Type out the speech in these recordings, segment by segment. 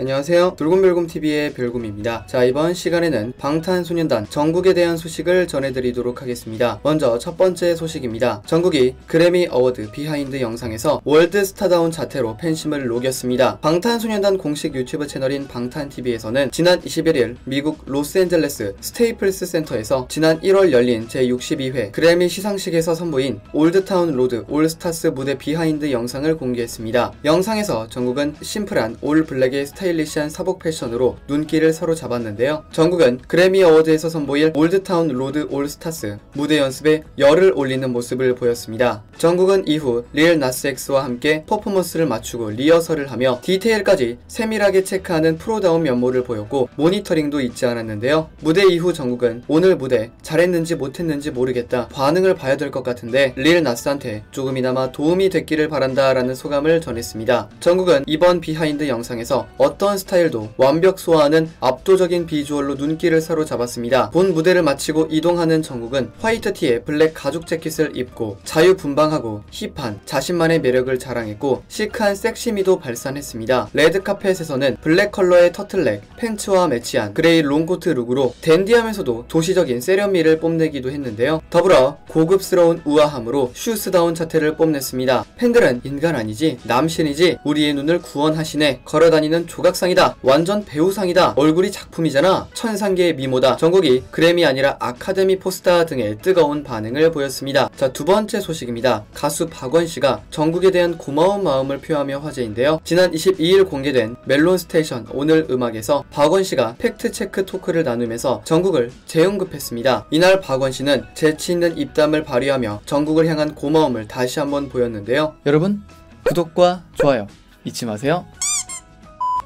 안녕하세요. 돌곰별곰TV의 별곰입니다. 자, 이번 시간에는 방탄소년단 정국에 대한 소식을 전해드리도록 하겠습니다. 먼저 첫 번째 소식입니다. 정국이 그래미 어워드 비하인드 영상에서 월드 스타다운 자태로 팬심을 녹였습니다. 방탄소년단 공식 유튜브 채널인 방탄TV에서는 지난 21일 미국 로스앤젤레스 스테이플스 센터에서 지난 1월 열린 제62회 그래미 시상식에서 선보인 Old Town Road All-Stars 무대 비하인드 영상을 공개했습니다. 영상에서 정국은 심플한 올 블랙의 스타일 스타일리시한 사복 패션으로 눈길을 사로잡았는데요. 정국은 그래미 어워드에서 선보일 Old Town Road All-Stars 무대 연습에 열을 올리는 모습을 보였습니다. 정국은 이후 릴 나스 엑스와 함께 퍼포먼스를 맞추고 리허설을 하며 디테일까지 세밀하게 체크하는 프로다운 면모를 보였고 모니터링도 잊지 않았는데요. 무대 이후 정국은 오늘 무대 잘했는지 못했는지 모르겠다 반응을 봐야 될 것 같은데 릴 나스한테 조금이나마 도움이 됐기를 바란다 라는 소감을 전했습니다. 정국은 이번 비하인드 영상에서 어떤 스타일도 완벽 소화하는 압도적인 비주얼로 눈길을 사로잡았습니다. 본 무대를 마치고 이동하는 정국은 화이트 티에 블랙 가죽 재킷을 입고 자유분방하고 힙한 자신만의 매력을 자랑했고 시크한 섹시미도 발산했습니다. 레드카펫에서는 블랙 컬러의 터틀넥, 팬츠와 매치한 그레이 롱코트 룩으로 댄디하면서도 도시적인 세련미를 뽐내기도 했는데요. 더불어 고급스러운 우아함으로 슈스다운 자태를 뽐냈습니다. 팬들은 인간 아니지 남신이지 우리의 눈을 구원하시네 걸어다니는 조 조각상이다. 완전 배우상이다. 얼굴이 작품이잖아. 천상계의 미모다. 정국이 그래미 아니라 아카데미 포스다 등의 뜨거운 반응을 보였습니다. 자 두 번째 소식입니다. 가수 박원 씨가 정국에 대한 고마운 마음을 표하며 화제인데요. 지난 22일 공개된 멜론 스테이션 오늘 음악에서 박원 씨가 팩트 체크 토크를 나누면서 정국을 재언급했습니다. 이날 박원 씨는 재치 있는 입담을 발휘하며 정국을 향한 고마움을 다시 한번 보였는데요. 여러분 구독과 좋아요 잊지 마세요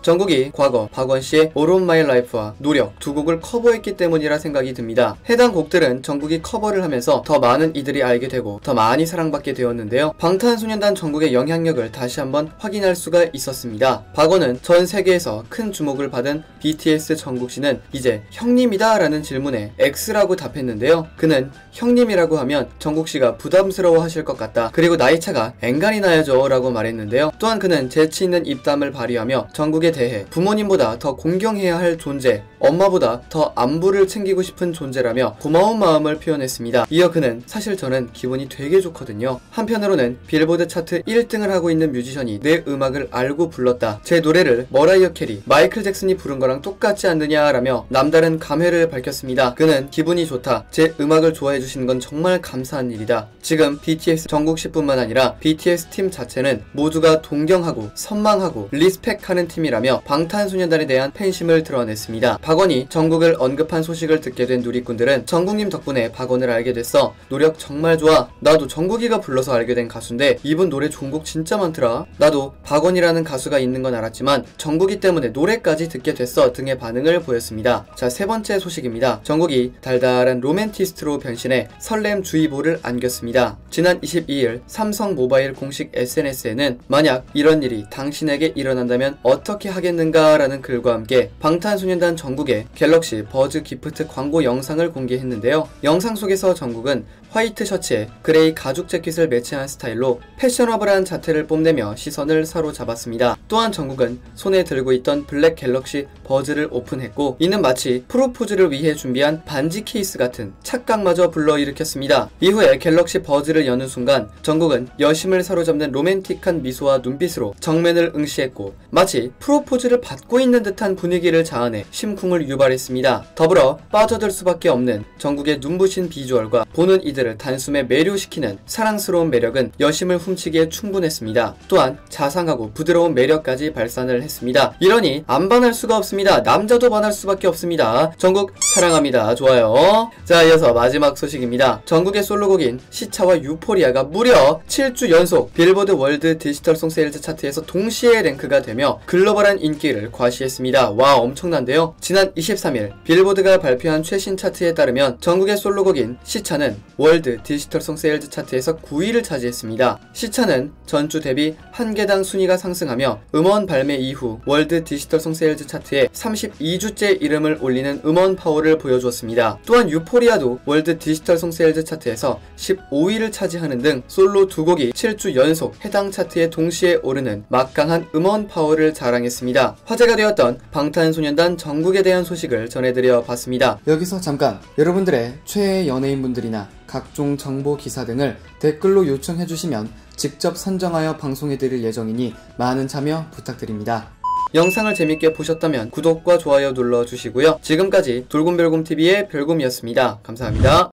정국이 과거 박원 씨의 of My Life와 노력 두 곡을 커버했기 때문이라 생각이 듭니다. 해당 곡들은 정국이 커버를 하면서 더 많은 이들이 알게 되고 더 많이 사랑받게 되었는데요. 방탄소년단 정국의 영향력을 다시 한번 확인할 수가 있었습니다. 박원은 전 세계에서 큰 주목을 받은 BTS 정국 씨는 이제 형님이다 라는 질문에 X라고 답했는데요. 그는 형님이라고 하면 정국 씨가 부담스러워 하실 것 같다. 그리고 나이 차가 앵간히 나야죠 라고 말했는데요. 또한 그는 재치 있는 입담을 발휘하며 정국에 대해 부모님보다 더 공경해야 할 존재, 엄마보다 더 안부를 챙기고 싶은 존재라며 고마운 마음을 표현했습니다. 이어 그는 사실 저는 기분이 되게 좋거든요. 한편으로는 빌보드 차트 1등을 하고 있는 뮤지션이 내 음악을 알고 불렀다. 제 노래를 머라이어 캐리, 마이클 잭슨이 부른 거랑 똑같지 않느냐라며 남다른 감회를 밝혔습니다. 그는 기분이 좋다. 제 음악을 좋아해 주시는 건 정말 감사한 일이다. 지금 BTS 정국 씨뿐만 아니라 BTS 팀 자체는 모두가 동경하고 선망하고 리스펙하는 팀이라 며 하며 방탄소년단에 대한 팬심을 드러냈습니다. 박원이 정국을 언급한 소식을 듣게 된 누리꾼들은 정국님 덕분에 박원을 알게 됐어. 노력 정말 좋아. 나도 정국이가 불러서 알게 된 가수인데 이분 노래 좋은 곡 진짜 많더라. 나도 박원이라는 가수가 있는 건 알았지만 정국이 때문에 노래까지 듣게 됐어 등의 반응을 보였습니다. 자, 세 번째 소식입니다. 정국이 달달한 로맨티스트로 변신해 설렘 주의보를 안겼습니다. 지난 22일 삼성 모바일 공식 SNS에는 만약 이런 일이 당신에게 일어난다면 어떻게 하겠는가라는 글과 함께 방탄소년단 정국의 갤럭시 버즈 기프트 광고 영상을 공개했는데요. 영상 속에서 정국은 화이트 셔츠에 그레이 가죽 재킷을 매치한 스타일로 패셔너블한 자태를 뽐내며 시선을 사로잡았습니다. 또한 정국은 손에 들고 있던 블랙 갤럭시 버즈를 오픈했고 이는 마치 프로포즈를 위해 준비한 반지 케이스 같은 착각마저 불러일으켰습니다. 이후에 갤럭시 버즈를 여는 순간 정국은 여심을 사로잡는 로맨틱한 미소와 눈빛으로 정면을 응시했고 마치 프로포즈를 받고 있는 듯한 분위기를 자아내 심쿵을 유발했습니다. 더불어 빠져들 수밖에 없는 정국의 눈부신 비주얼과 보는 이들 이들을 단숨에 매료시키는 사랑스러운 매력은 여심을 훔치기에 충분했습니다. 또한 자상하고 부드러운 매력까지 발산을 했습니다. 이러니 안 반할 수가 없습니다. 남자도 반할 수밖에 없습니다. 정국 사랑합니다. 좋아요. 자 이어서 마지막 소식입니다. 정국의 솔로곡인 시차와 유포리아가 무려 7주 연속 빌보드 월드 디지털 송 세일즈 차트에서 동시에 랭크가 되며 글로벌 한 격렬한 인기를 과시했습니다. 와 엄청난데요. 지난 23일 빌보드가 발표한 최신 차트에 따르면 정국의 솔로곡인 시차는 월드 디지털송 세일즈 차트에서 9위를 차지했습니다. 시차는 전주 대비 한 개당 순위가 상승하며 음원 발매 이후 월드 디지털송 세일즈 차트에 32주째 이름을 올리는 음원 파워를 보여주었습니다. 또한 유포리아도 월드 디지털송 세일즈 차트에서 15위를 차지하는 등 솔로 두 곡이 7주 연속 해당 차트에 동시에 오르는 막강한 음원 파워를 자랑 했습니다. 화제가 되었던 방탄소년단 정국에 대한 소식을 전해드려 봤습니다. 여기서 잠깐 여러분들의 최애 연예인분들이나 각종 정보 기사 등을 댓글로 요청해 주시면 직접 선정하여 방송해 드릴 예정이니 많은 참여 부탁드립니다. 영상을 재밌게 보셨다면 구독과 좋아요 눌러주시고요. 지금까지 돌곰별곰TV의 별곰이었습니다. 감사합니다.